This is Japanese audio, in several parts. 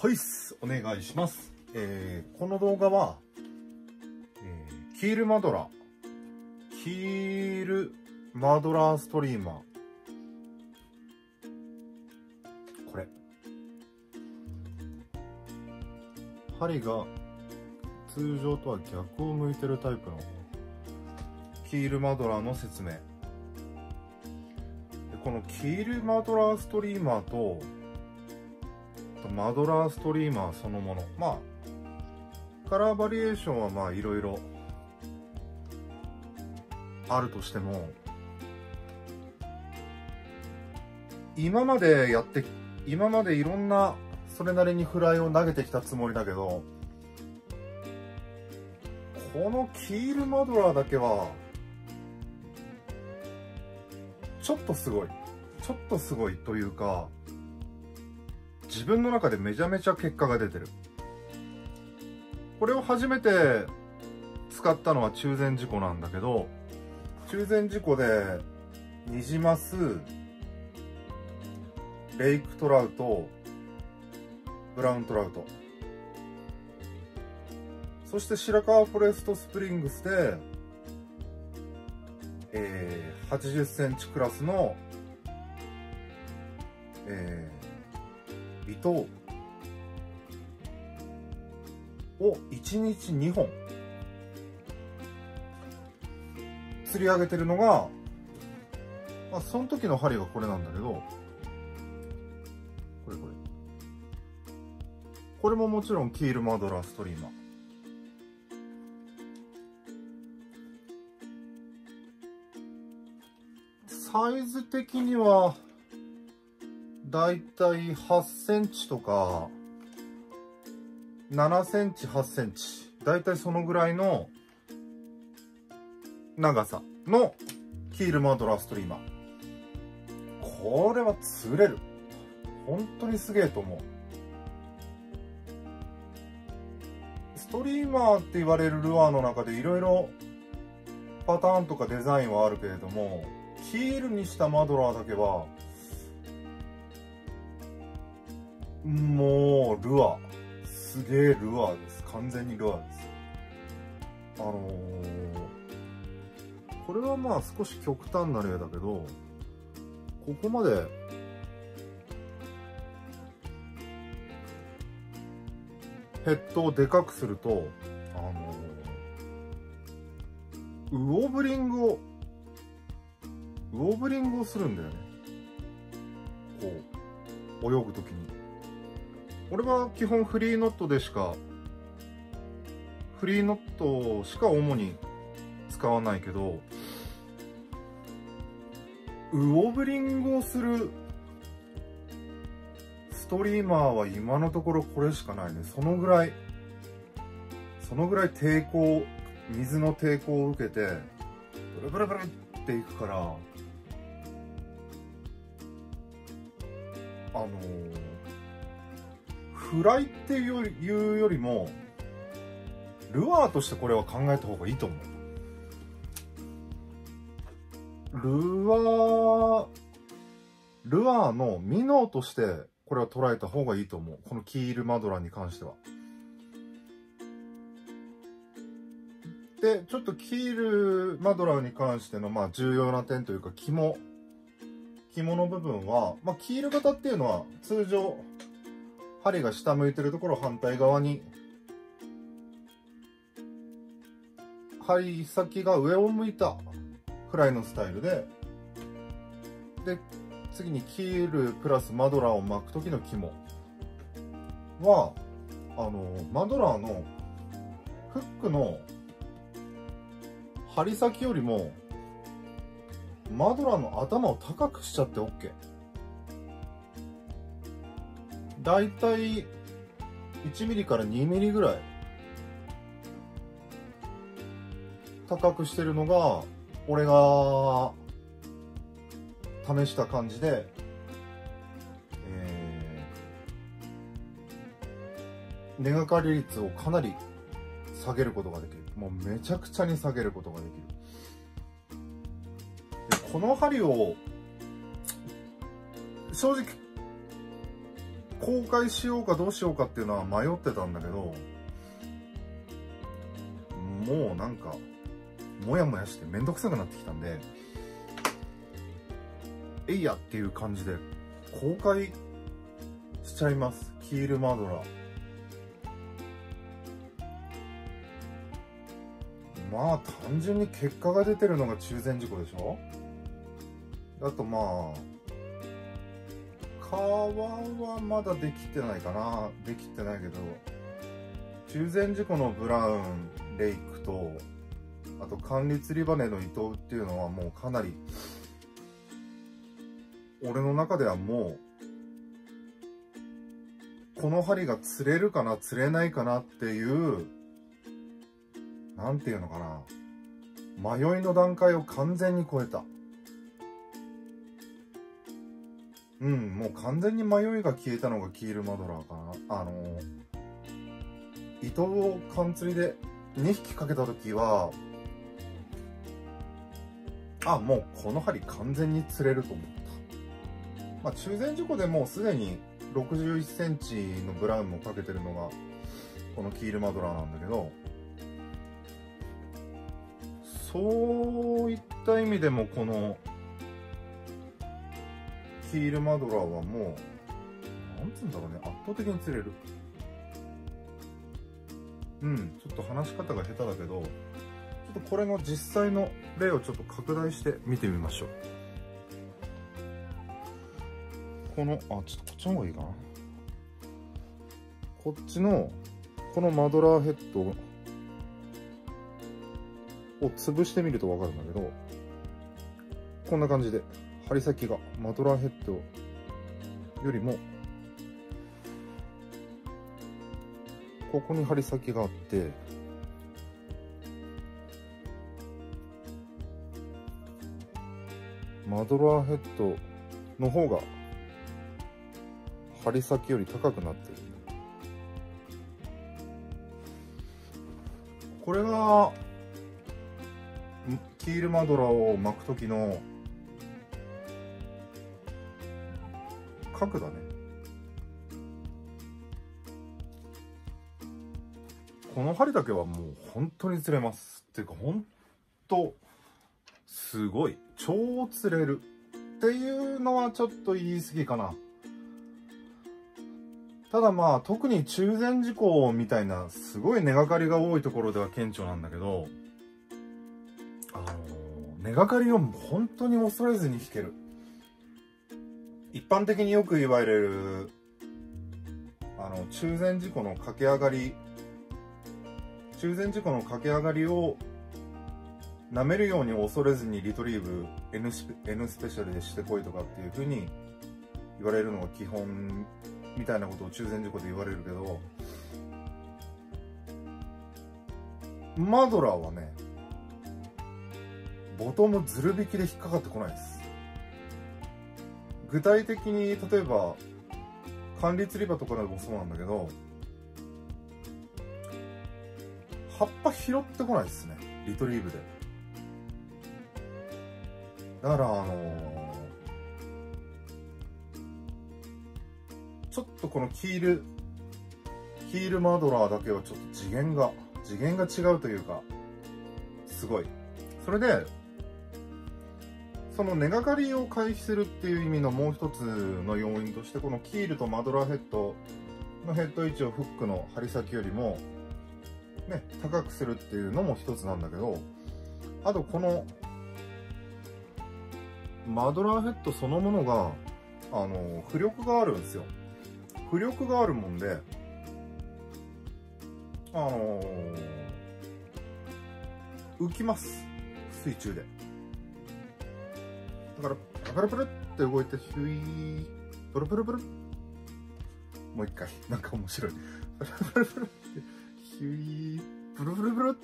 はいっす。お願いします。えー、この動画は、えー、キールマドラ。キールマドラーストリーマー。これ。針が通常とは逆を向いてるタイプのキールマドラーの説明。このキールマドラーストリーマーとマドラーストリーマーそのもの。まあカラーバリエーションはまあいろいろあるとしても今までやって今までいろんなそれなりにフライを投げてきたつもりだけどこのキールマドラーだけはちょっとすごい。ちょっとすごいというか自分の中でめちゃめちゃ結果が出てる。これを初めて使ったのは中禅寺湖なんだけど中禅寺湖でニジマスレイクトラウトブラウントラウト。そして白川フォレストスプリングスで、えー、80センチクラスの、えー、糸を1日2本釣り上げてるのが、まあ、その時の針がこれなんだけど、これこれ。これももちろんキールマドラーストリーマー。サイズ的には、だいたい8センチとか、7センチ、8センチ。だいたいそのぐらいの長さのキールマドラーストリーマー。これは釣れる。本当にすげえと思う。ストリーマーって言われるルアーの中でいろいろパターンとかデザインはあるけれども、キールにしたマドラーだけは、もう、ルアー。すげえルアーです。完全にルアーです。あのー、これはまあ少し極端な例だけど、ここまで、ヘッドをでかくすると、あのー、ウオブリングをウオブリングをするんだよね。こう、泳ぐときに。俺は基本フリーノットでしか、フリーノットしか主に使わないけど、ウオブリングをするストリーマーは今のところこれしかないね。そのぐらい、そのぐらい抵抗、水の抵抗を受けて、ブルブルブルっていくから、あのー、フライっていうよりも、ルアーとしてこれは考えた方がいいと思う。ルアー、ルアーのミノーとしてこれは捉えた方がいいと思う。このキールマドラーに関しては。で、ちょっとキールマドラーに関してのまあ重要な点というか肝、肝の部分は、まあ、キール型っていうのは通常針が下向いてるところ反対側に針先が上を向いたフライのスタイルでで次にキールプラスマドラーを巻く時の肝はあのマドラーのフックの針先よりもマドラーの頭を高くしちゃって OK だいたい 1mm から 2mm ぐらい高くしてるのが俺が試した感じで、えー、根がかり率をかなり下げることができる。もうめちゃくちゃに下げることができる。この針を正直公開しようかどうしようかっていうのは迷ってたんだけど、もうなんか、もやもやしてめんどくさくなってきたんで、えいやっていう感じで公開しちゃいます。キールマドラー。まあ単純に結果が出てるのが中禅寺湖でしょ？あとまあ川はまだできてないかな。できてないけど中禅寺湖のブラウンレイクとあと管理釣り羽の伊藤っていうのはもうかなり俺の中ではもうこの針が釣れるかな釣れないかなっていうなんていうのかな。迷いの段階を完全に超えた。うんもう完全に迷いが消えたのがキールマドラーかな。あの糸を缶釣りで2匹かけた時はあもうこの針完全に釣れると思った。まあ中禅寺湖でもうすでに61センチのブラウンもかけてるのがこのキールマドラーなんだけどそういった意味でもこのキールマドラーはもうなんつうんだろうね。圧倒的に釣れる。うんちょっと話し方が下手だけどちょっとこれの実際の例をちょっと拡大して見てみましょう。このあちょっとこっちの方がいいかな。こっちのこのマドラーヘッドを潰してみるとわかるんだけど、こんな感じで、針先がマドラーヘッドよりも、ここに針先があって、マドラーヘッドの方が針先より高くなってる。これがキールマドラーを巻く時の角だね。この針だけはもう本当に釣れます。っていうか本当すごい。超釣れる。っていうのはちょっと言い過ぎかな。ただまあ特に中禅寺湖みたいなすごい根がかりが多いところでは顕著なんだけどあの根がかりを本当に恐れずに弾ける。一般的によく言われるあの中禅寺湖の駆け上がり中禅寺湖の駆け上がりを舐めるように恐れずにリトリーブ N スペ N スペシャルでしてこいとかっていうふうに言われるのが基本みたいなことを中禅寺湖で言われるけどマドラーはねボトムずる引きで引っかかってこないです。具体的に例えば管理釣り場とかでもそうなんだけど葉っぱ拾ってこないですねリトリーブで。だからあのー、ちょっとこのキールキールマドラーだけはちょっと次元が次元が違うというかすごい。それでその根がかりを回避するっていう意味のもう一つの要因としてこのキールとマドラーヘッドのヘッド位置をフックの針先よりもね高くするっていうのも一つなんだけどあとこのマドラーヘッドそのものがあの浮力があるんですよ。浮力があるもんであの浮きます。水中で。だから、プルプルって動いて、ヒュイー、プルプルプル。もう一回、なんか面白い。プルプルプルって、ヒュイー、プルプルプル。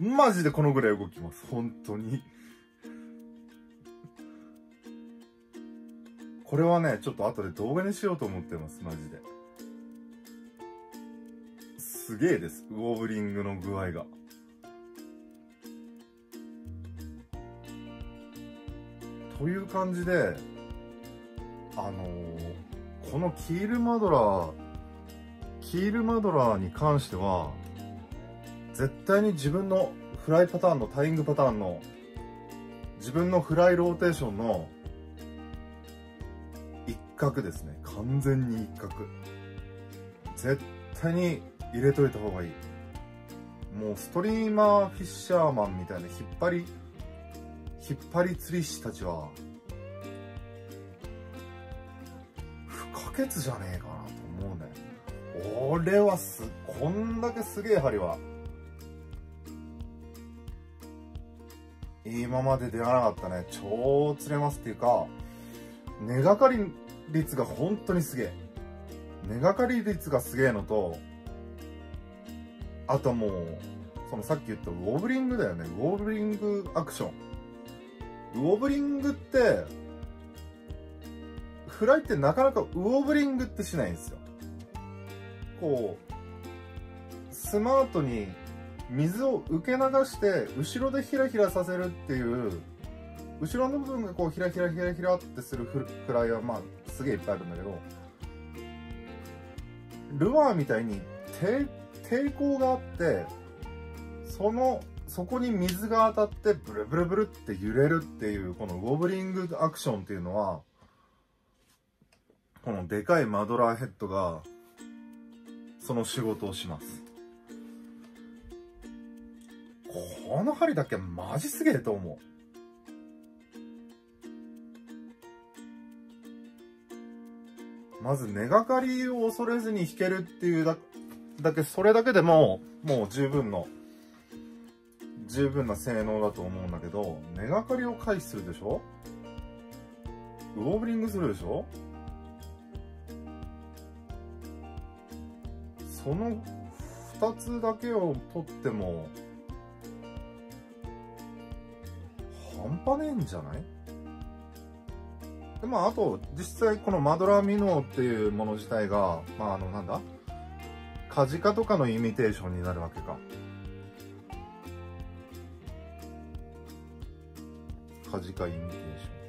マジでこのぐらい動きます。本当に。これはね、ちょっと後で動画にしようと思ってます、マジで。すげえです、ウォーブリングの具合が。という感じで、あのー、このキールマドラーキールマドラーに関しては絶対に自分のフライパターンのタイングパターンの自分のフライローテーションの一角ですね。完全に一角。絶対に入れといた方がいい。もうストリーマーフィッシャーマンみたいな引っ張り引っ張り釣り師たちは不可欠じゃねえかなと思うね。俺はすこんだけすげえ針は今まで出会わなかったね。超釣れますっていうか根がかり率が本当にすげえ。根がかり率がすげえのとあともうそのさっき言ったウォーブリングだよね。ウォーブリングアクション。ウォブリングってフライってなかなかウォブリングってしないんですよ。こうスマートに水を受け流して後ろでヒラヒラさせるっていう後ろの部分がこうヒラヒラヒラヒラってするフライはまあすげえいっぱいあるんだけどルアーみたいに抵抗があってそのそこに水が当たってブルブルブルって揺れるっていうこのウォブリングアクションっていうのはこのでかいマドラーヘッドがその仕事をしますこの針だけマジすげえと思う。まず根がかりを恐れずに弾けるっていうだだけ、それだけでも、もう十分の、十分な性能だと思うんだけど、根がかりを回避するでしょ？ウォーブリングするでしょ？その2つだけを取っても、半端ねえんじゃない？でまああと実際このマドラーミノーっていうもの自体がまああのなんだ？カジカとかのイミテーションになるわけか。カジカイミテーション。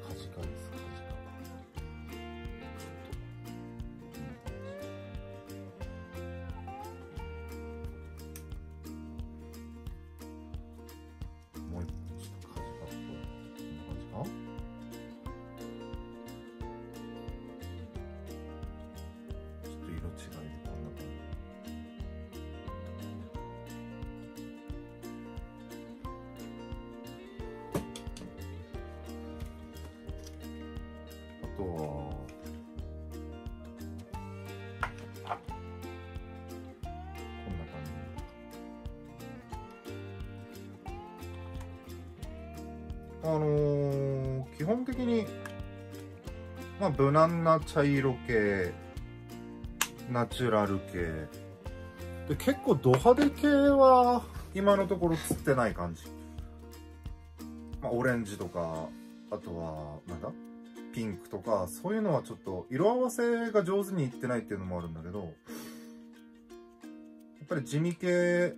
あのー、基本的にまあ無難な茶色系ナチュラル系。で結構ド派手系は今のところ釣ってない感じ。まあオレンジとかあとはなんだ？ピンクとか、そういうのはちょっと色合わせが上手にいってないっていうのもあるんだけど、やっぱり地味系、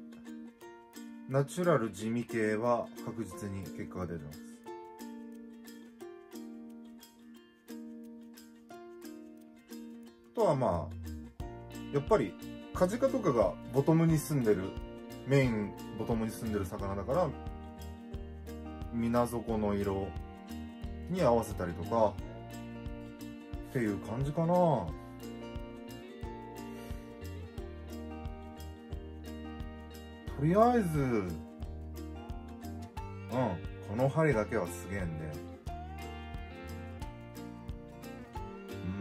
ナチュラル地味系は確実に結果が出てます。はまあ、やっぱりカジカとかがボトムに住んでる、メインボトムに住んでる魚だから、水底の色に合わせたりとか、っていう感じかな。とりあえずうんこの針だけはすげえんで。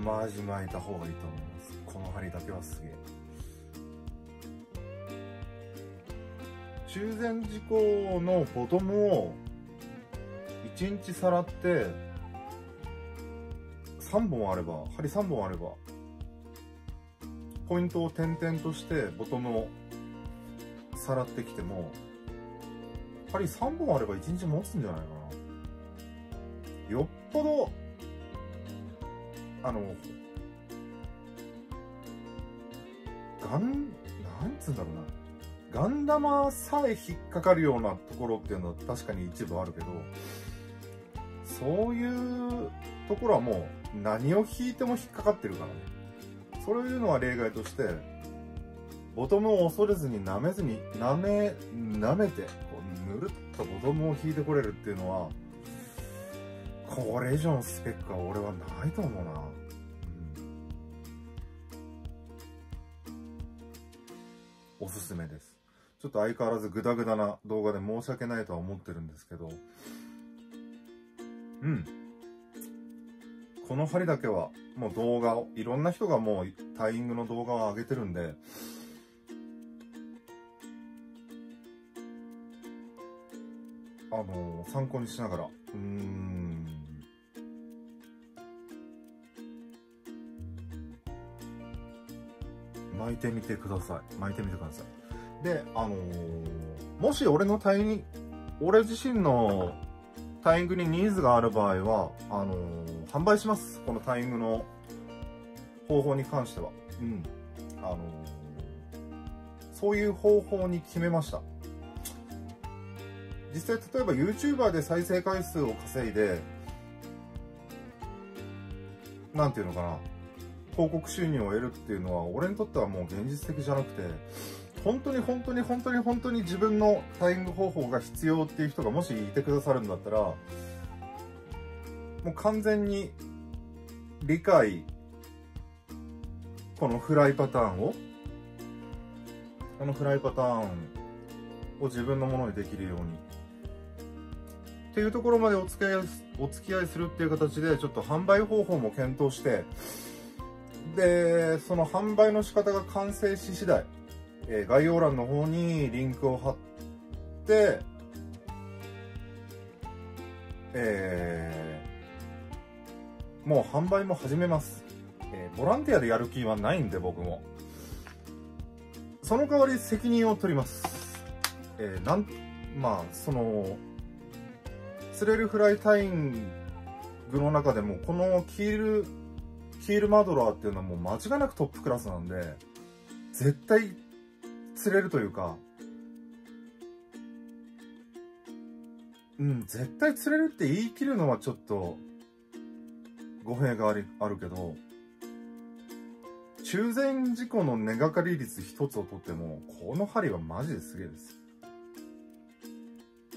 マジ巻いた方がいいと思います。この針だけはすげえ。中禅寺湖のボトムを1日さらって3本あれば針3本あればポイントを点々としてボトムをさらってきても針3本あれば1日持つんじゃないかな。よっぽどあのガンなんつうんだろうな。ガンダマさえ引っかかるようなところっていうのは確かに一部あるけどそういうところはもう何を引いても引っかかってるからね。そういうのは例外としてボトムを恐れずに舐めずに舐め舐めてこうぬるっとボトムを引いてこれるっていうのはこれ以上のスペックは俺はないと思うな、おすすめです。ちょっと相変わらずグダグダな動画で申し訳ないとは思ってるんですけど。うん。この針だけはもう動画をいろんな人がもうタイイングの動画を上げてるんで。あのー、参考にしながら。うん。巻いてみてください。巻いてみてください。であのー、もし俺のタイ俺自身のタイイングにニーズがある場合はあのー、販売します。このタイイングの方法に関しては。うん。あのそういう方法に決めました。実際例えば YouTuber で再生回数を稼いで何て言うのかな。広告収入を得るっていうのは俺にとってはもう現実的じゃなくて本当に本当に本当に本当に自分のタイミング方法が必要っていう人がもしいてくださるんだったらもう完全に理解このフライパターンをこのフライパターンを自分のものにできるようにっていうところまでお付き合いお付き合いするっていう形でちょっと販売方法も検討してでその販売の仕方が完成し次第、えー、概要欄の方にリンクを貼ってえー、もう販売も始めます、えー、ボランティアでやる気はないんで僕も。その代わり責任を取ります。えー、なんまあその釣れるフライタイングの中でも、このキール、キールマドラーっていうのはもう間違いなくトップクラスなんで、絶対釣れるというか、うん、絶対釣れるって言い切るのはちょっと、語弊がありあるけど、中禅事故の根がかり率一つをとっても、この針はマジですげえです。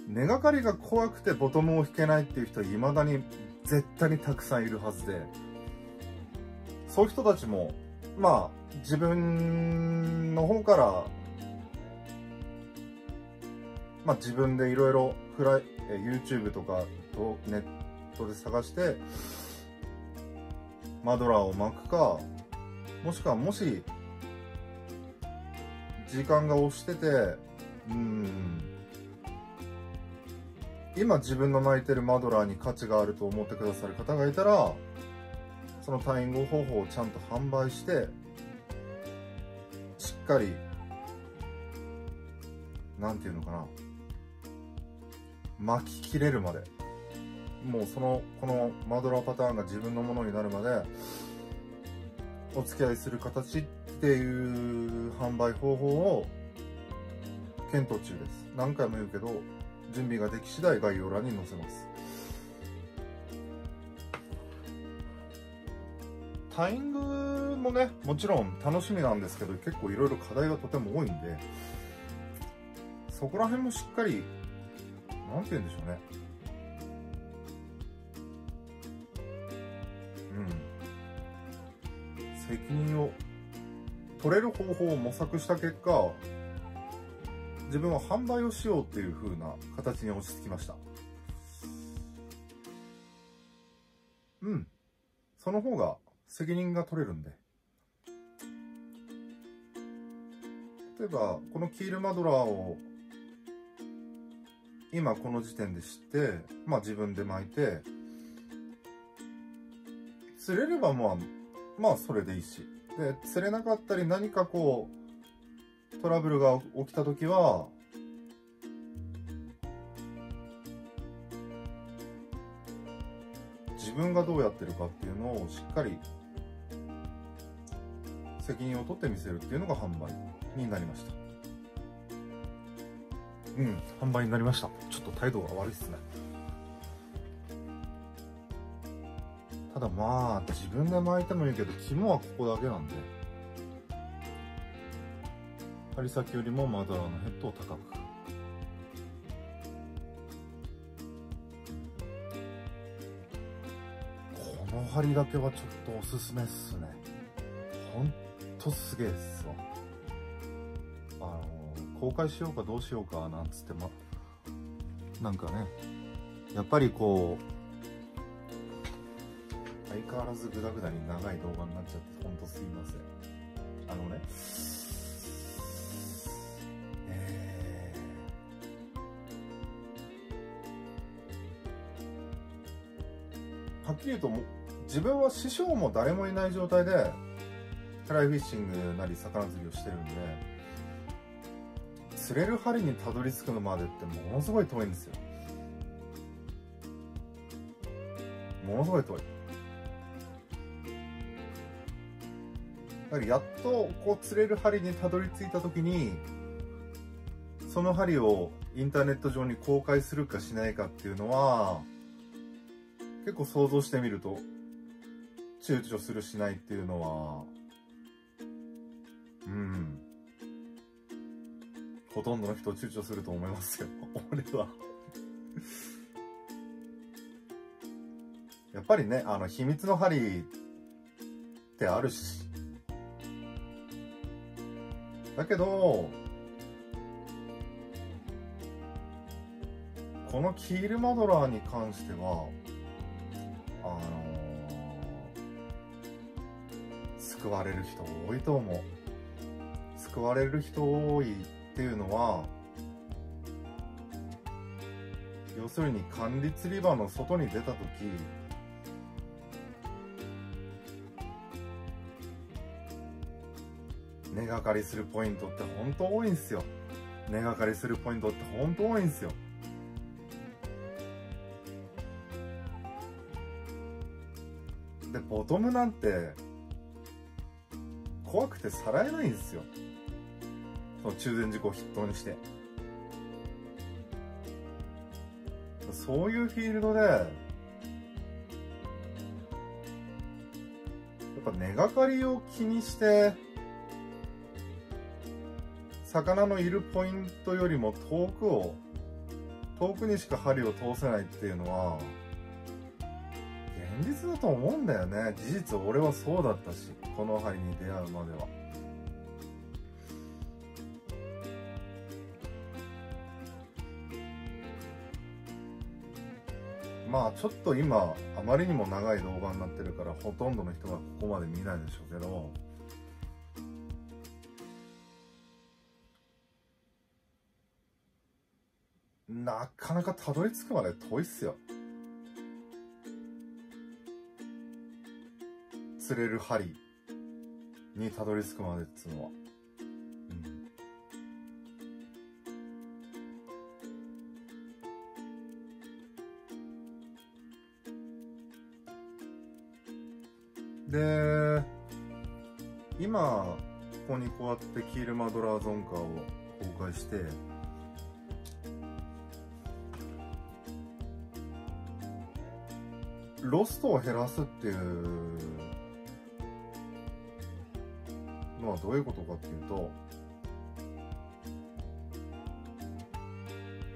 根がかりが怖くてボトムを引けないっていう人は未だに絶対にたくさんいるはずで、そういう人たちも、まあ、自分の方から、まあ自分でいろいろフライ、YouTube とかとネットで探して、マドラーを巻くか、もしくはもし、時間が押してて、うん、今自分の巻いてるマドラーに価値があると思ってくださる方がいたら、そのタイミング方法をちゃんと販売して、しっかり、なんていうのかな、巻き切れるまで、もうその、このマドラーパターンが自分のものになるまで、お付き合いする形っていう販売方法を検討中です。何回も言うけど、準備ができ次第概要欄に載せます。タイミングもね、もちろん楽しみなんですけど、結構いろいろ課題がとても多いんで、そこら辺もしっかり、なんて言うんでしょうね。うん。責任を取れる方法を模索した結果、自分は販売をしようっていう風な形に落ち着きました。うん。その方が責任が取れるんで。例えば、このキールマドラーを今この時点で知って、まあ自分で巻いて、釣れればまあ、まあそれでいいし。で、釣れなかったり何かこう、トラブルが起きた時は、自分がどうやってるかっていうのをしっかり責任を取ってみせるっていうのが販売になりました。うん、販売になりました。ちょっと態度が悪いっすね。ただまあ、自分で巻いてもいいけど、肝はここだけなんで。針先よりもマドラーのヘッドを高くこの針だけはちょっとおすすめっすねほんとすげえっすわ。あの公開しようかどうしようかなんつってまなんかねやっぱりこう相変わらずグダグダに長い動画になっちゃってほんとすいません。あのねえーはっきり言うとも自分は師匠も誰もいない状態でフライフィッシングなり魚釣りをしてるんで釣れる針にたどり着くのまでってものすごい遠いんですよ。ものすごい遠い。だからやっとこう釣れる針にたどり着いた時にその針をインターネット上に公開するかしないかっていうのは結構想像してみると躊躇するしないっていうのはうん。ほとんどの人躊躇すると思いますよ。俺は。やっぱりねあの秘密の針ってあるし。だけどこのキールマドラーに関してはあのー、救われる人多いと思う。救われる人多いっていうのは要するに管理釣り場の外に出た時根がかりするポイントって本当多いんですよ。根がかりするポイントって本当多いんですよ。でボトムなんて怖くてさらえないんですよ。その中禅寺湖を筆頭にして。そういうフィールドでやっぱ根がかりを気にして魚のいるポイントよりも遠くを遠くにしか針を通せないっていうのは現実だと思うんだよね。事実俺はそうだったしこの針に出会うまでは。まあちょっと今あまりにも長い動画になってるからほとんどの人がここまで見ないでしょうけどなかなかたどり着くまで遠いっすよ。釣れる針にたどり着くまでっつうのは、で今ここにこうやってキールマドラーゾンカーを公開してロストを減らすっていうのはどういうことかっていうと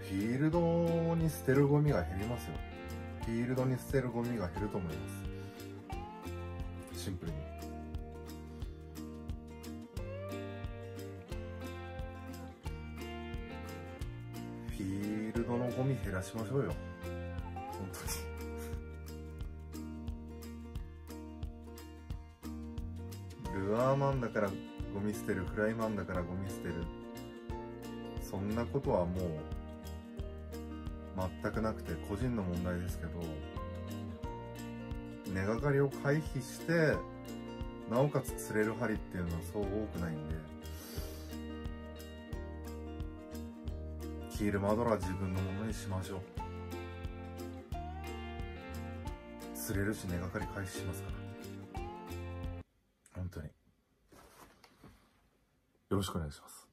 フィールドに捨てるゴミが減りますよ。フィールドに捨てるゴミが減ると思います。シンプルに。フィールドのゴミ減らしましょうよ。本当に。ルアーマンだからゴミ捨てるフライマンだからゴミ捨てる。そんなことはもう全くなくて個人の問題ですけど。根がかりを回避してなおかつ釣れる針っていうのはそう多くないんでキールマドラー自分のものにしましょう。釣れるし根がかり回避しますから。本当に。よろしくお願いします。